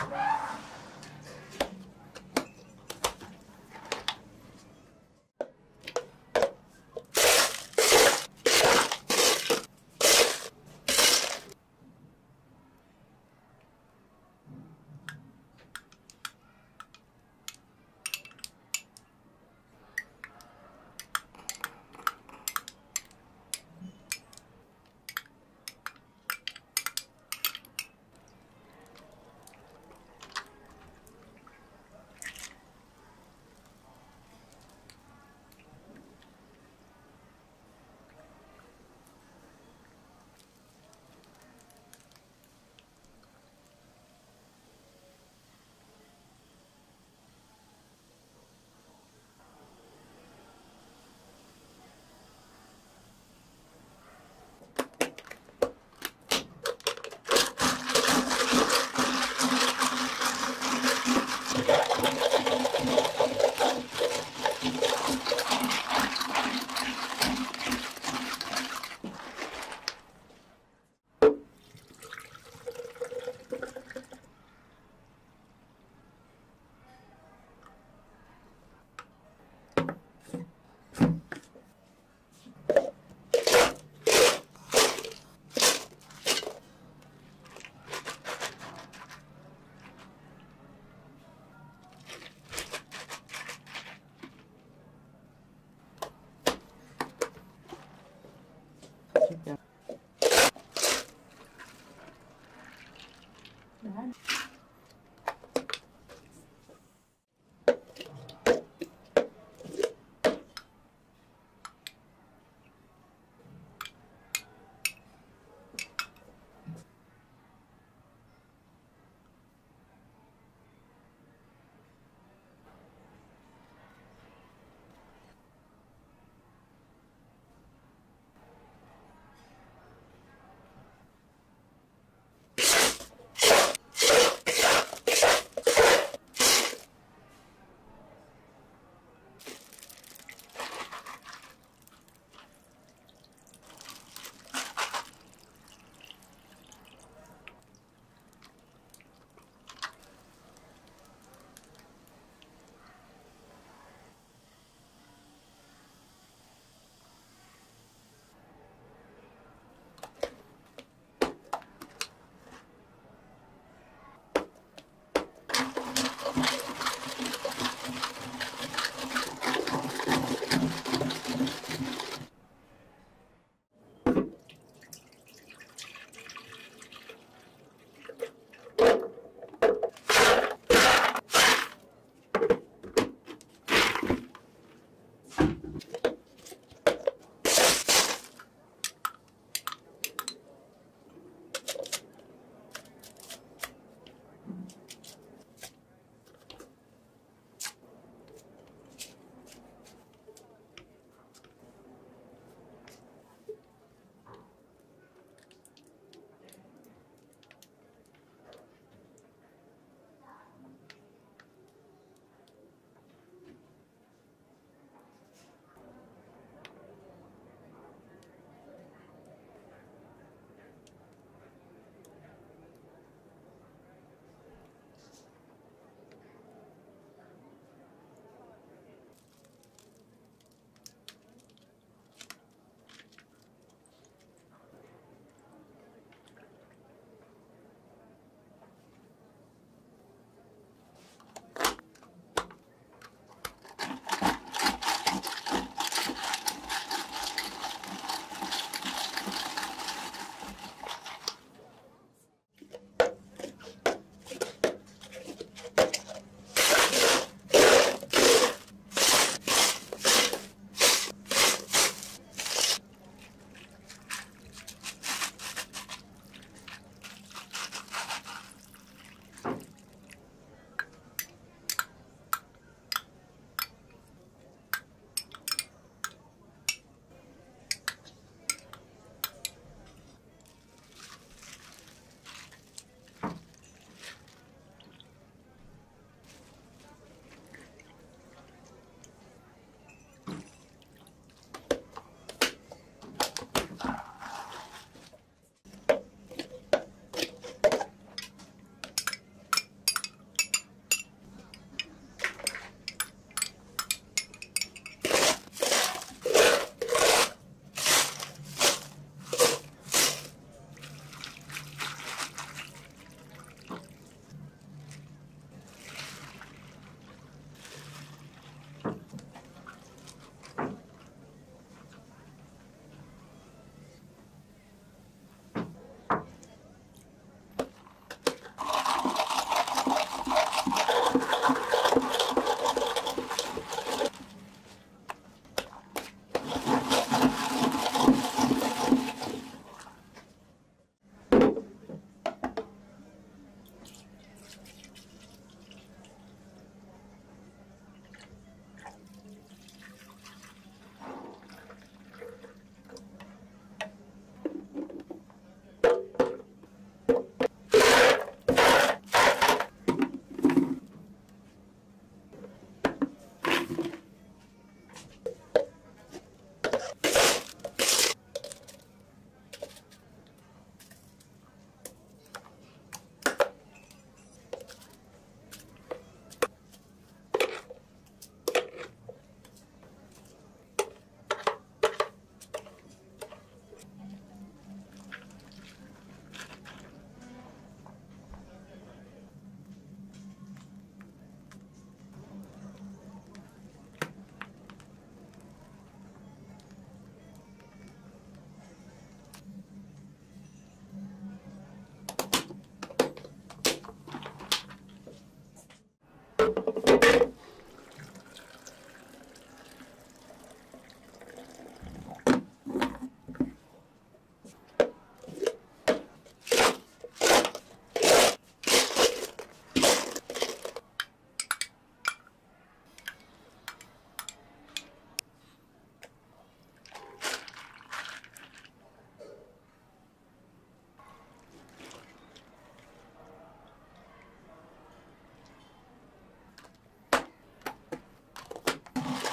Right. You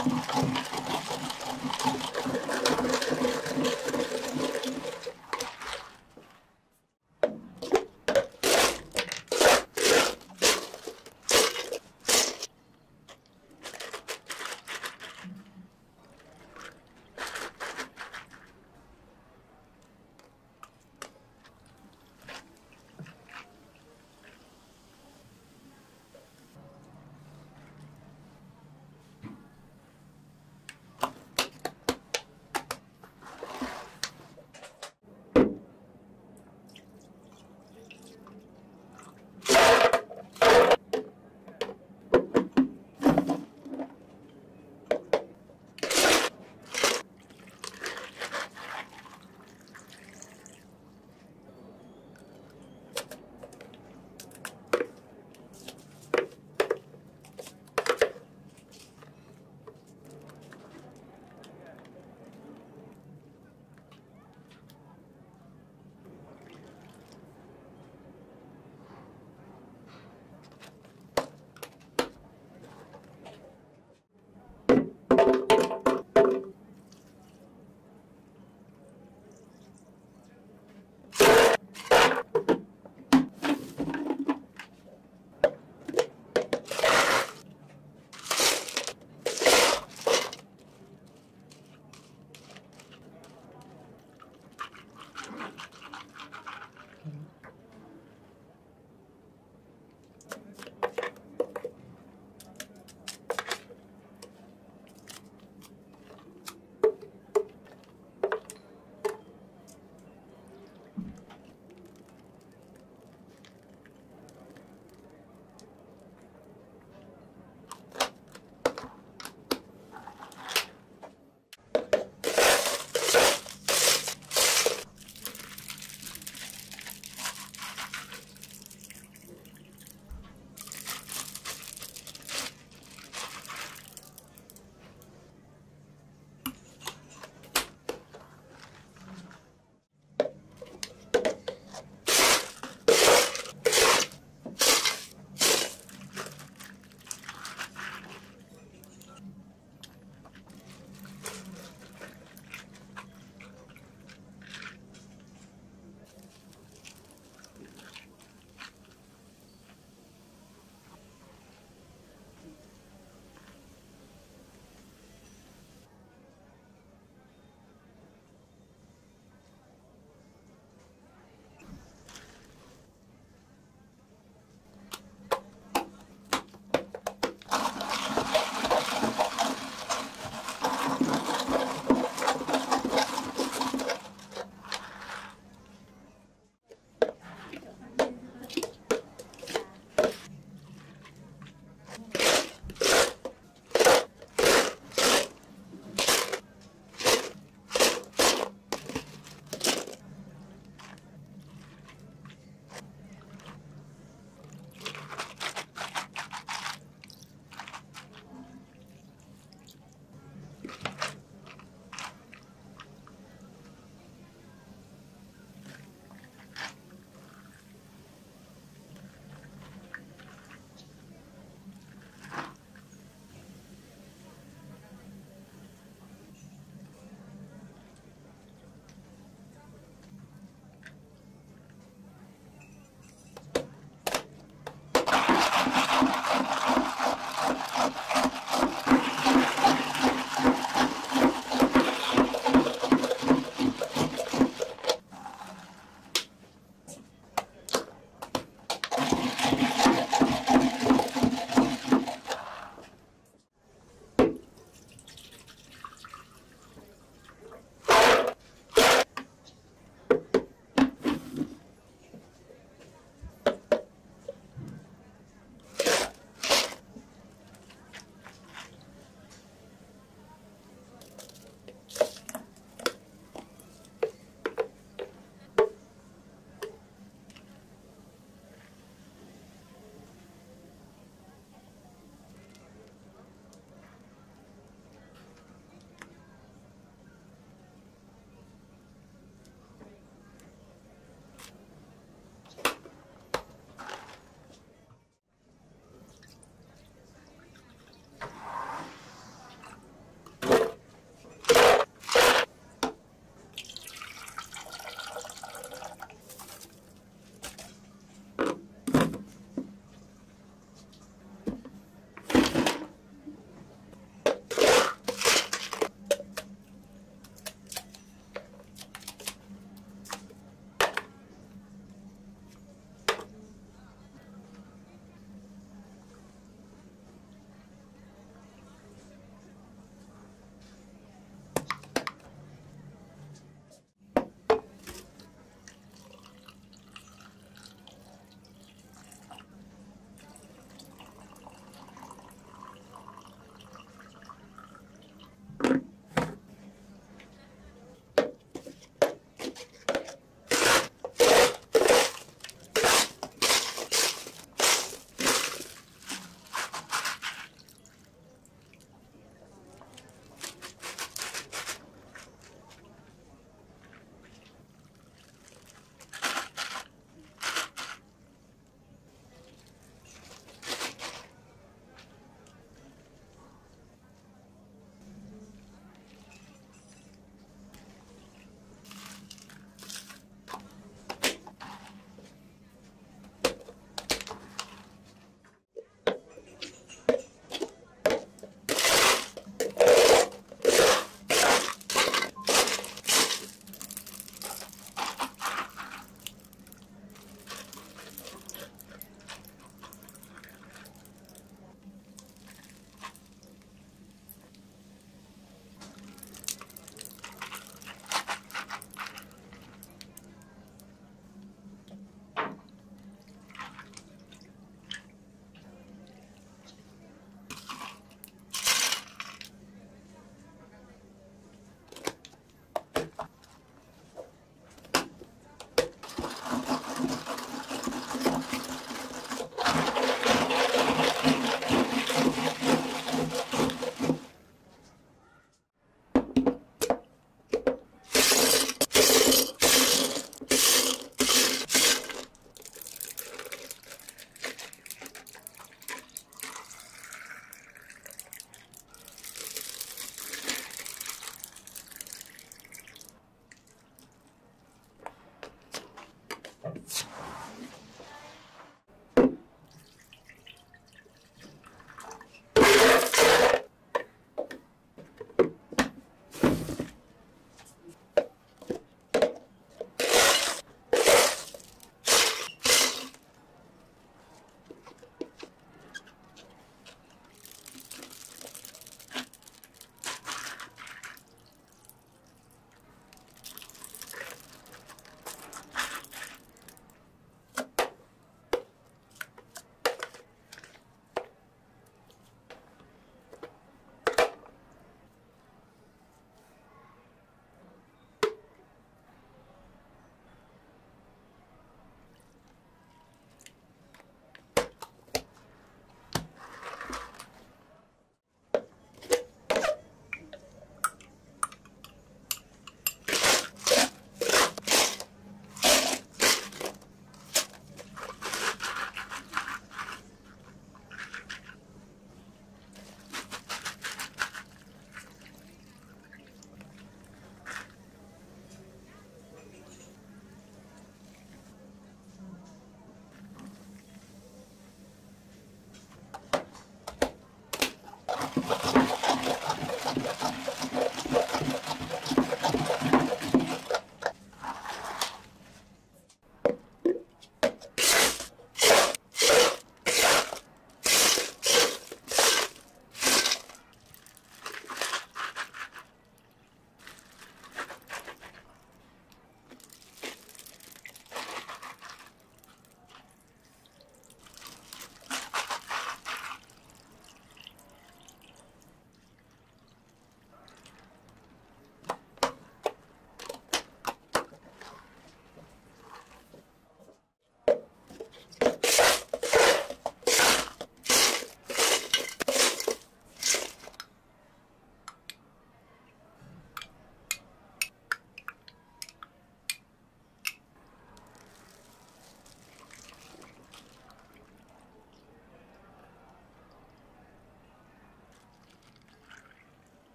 よかった。